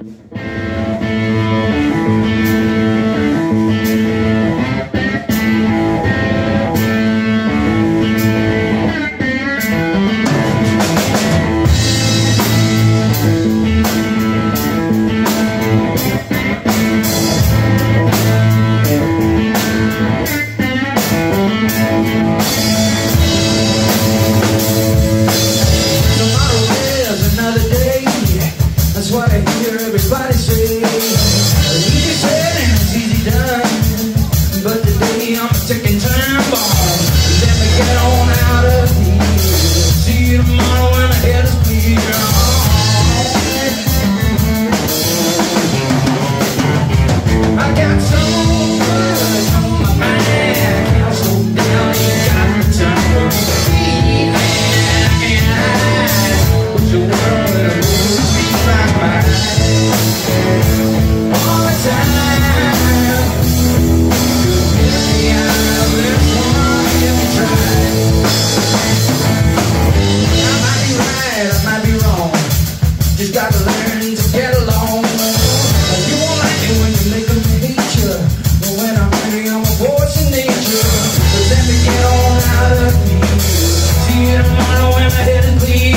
Just gotta learn to get along. head and bleed.